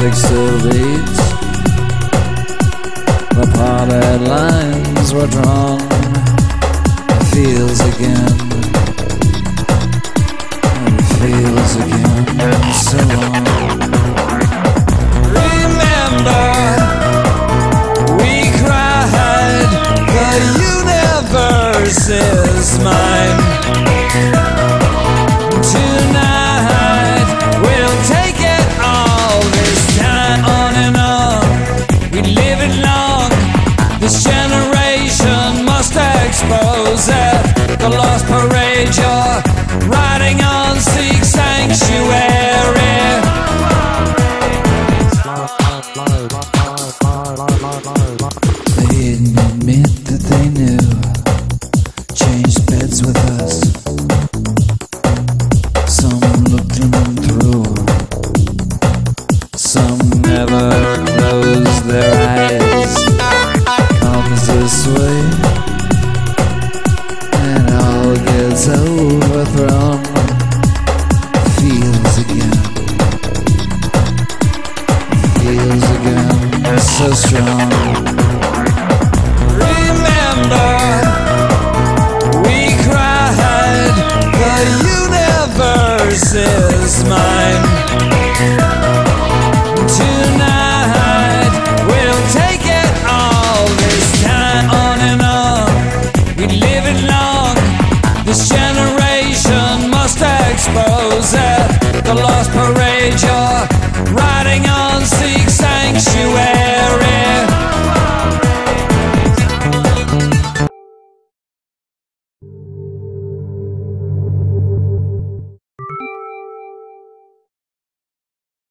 Beats. The parted lines were drawn. It feels again. It feels again. So long. Expose. The lost parade you're riding on seek sanctuary. They admit that they knew. Changed beds with us. overthrown. Feels again. Feels again. So strong. Remember We cried The universe is mine. Tonight We'll take it all This time on and on. We live it long This lost parade, you're riding on Seek Sanctuary.